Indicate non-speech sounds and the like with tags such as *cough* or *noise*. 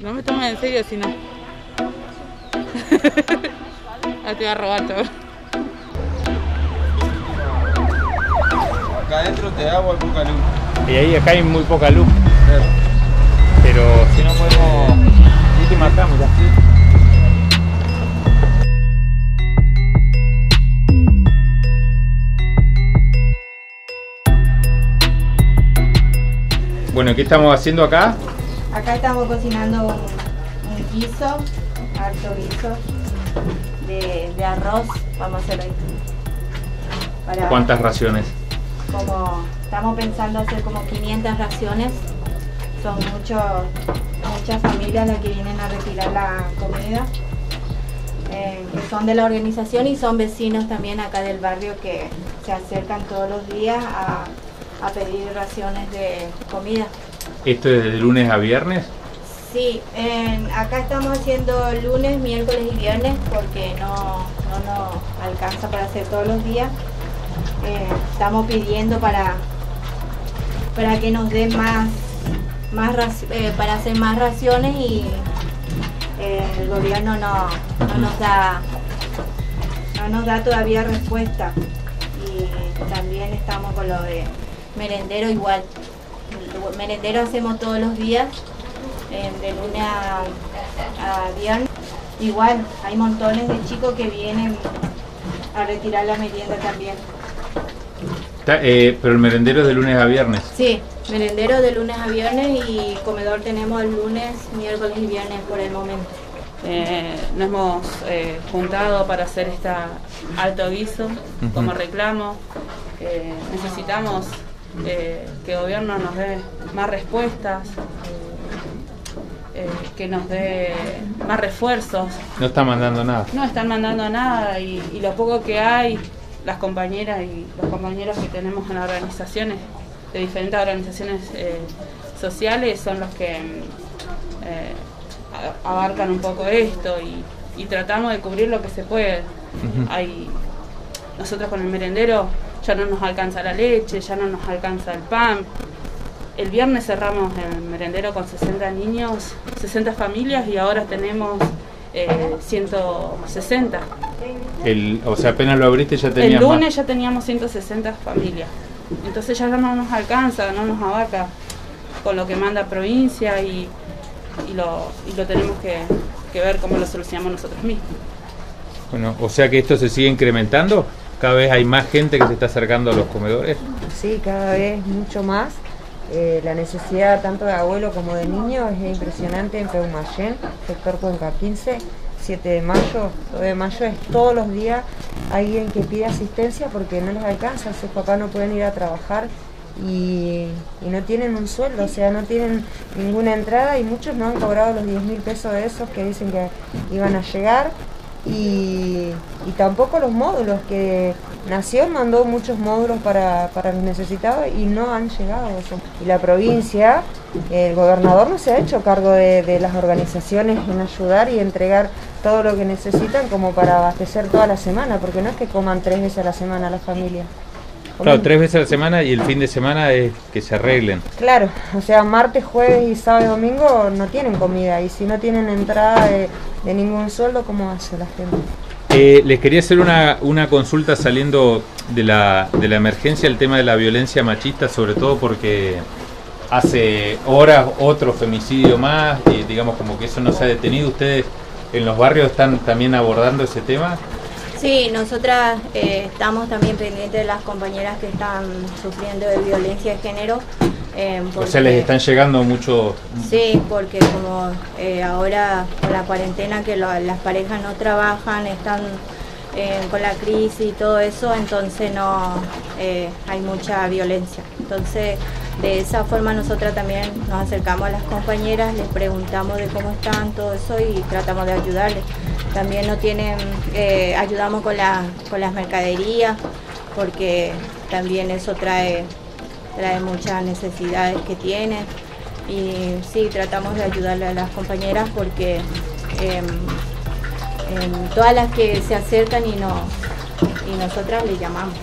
No me tomes en serio si no. *laughs* Ah, te voy a robar todo. Acá adentro te da muy poca luz. Y ahí acá hay muy poca luz. Pero si no podemos. Última acá, mirá. Bueno, ¿qué estamos haciendo acá? Acá estamos cocinando un, un guiso, harto guiso de, de arroz. Vamos a hacer hoy. Para- ¿Cuántas raciones? Como estamos pensando hacer como 500 raciones. Son muchos, muchas familias las que vienen a retirar la comida. eh, que son de la organización y son vecinos también acá del barrio que se acercan todos los días a, a pedir raciones de comida. ¿Esto es de lunes a viernes? Sí, acá estamos haciendo lunes, miércoles y viernes porque no, no nos alcanza para hacer todos los días. Eh, estamos pidiendo para, para que nos den más, más eh, para hacer más raciones y eh, el gobierno no, no nos da no nos da todavía respuesta y también estamos con lo de merendero igual El merendero hacemos todos los días eh, de lunes a, a viernes igual hay montones de chicos que vienen a retirar la merienda también Está- eh, pero el merendero es de lunes a viernes. sí merendero de lunes a viernes y comedor tenemos el lunes miércoles y viernes por el momento Eh, nos hemos eh, juntado para hacer esta alto guiso como reclamo. Eh, necesitamos eh, que el gobierno nos dé más respuestas, eh, que nos dé más refuerzos. No está mandando nada. No están mandando nada y, y lo poco que hay, las compañeras y los compañeros que tenemos en organizaciones, de diferentes organizaciones eh, sociales, son los que mm, abarcan un poco esto y, y tratamos de cubrir lo que se puede. Hay, nosotros con el merendero ya no nos alcanza la leche, ya no nos alcanza el pan. El viernes cerramos el merendero con 60 niños, 60 familias y ahora tenemos eh, 160. El, o sea, apenas lo abriste ya tenía El lunes más. ya teníamos 160 familias. Entonces ya no nos alcanza, no nos abarca con lo que manda provincia y, y, lo, y lo tenemos que, que ver cómo lo solucionamos nosotros mismos. Bueno, o sea que esto se sigue incrementando. Cada vez hay más gente que se está acercando a los comedores. Sí, cada vez mucho más. Eh, la necesidad tanto de abuelo como de niños es impresionante en Peumayén, sector Cuenca 15, 7 de mayo, 2 de mayo es todos los días alguien que pide asistencia porque no les alcanza, sus papás no pueden ir a trabajar y, y no tienen un sueldo, o sea, no tienen ninguna entrada y muchos no han cobrado los 10 mil pesos de esos que dicen que iban a llegar y, y tampoco los módulos, que Nación mandó muchos módulos para, para los necesitados y no han llegado. Y la provincia, el gobernador no se ha hecho cargo de, de las organizaciones en ayudar y entregar todo lo que necesitan como para abastecer toda la semana, porque no es que coman tres veces a la semana las familias. Claro, tres veces a la semana y el fin de semana es que se arreglen. Claro, o sea, martes, jueves y sábado y domingo no tienen comida y si no tienen entrada de, de ningún sueldo, ¿cómo hace la gente? Eh, les quería hacer una, una consulta saliendo de la, de la emergencia, el tema de la violencia machista, sobre todo porque hace horas otro femicidio más, y digamos como que eso no se ha detenido. ¿Ustedes en los barrios están también abordando ese tema? Sí, nosotras eh, estamos también pendientes de las compañeras que están sufriendo de violencia de género. eh, O sea, les están llegando mucho... Sí, porque como eh, ahora con la cuarentena que lo- las parejas no trabajan, están eh, con la crisis y todo eso, entonces no eh, hay mucha violencia. Entonces, de esa forma nosotras también nos acercamos a las compañeras, les preguntamos de cómo están, todo eso y tratamos de ayudarles. También no tienen, eh, ayudamos con, la, con las mercaderías, porque también eso trae trae muchas necesidades que tienen y sí, tratamos de ayudarle a las compañeras porque em, em, todas las que se acercan y, no, y nosotras le llamamos.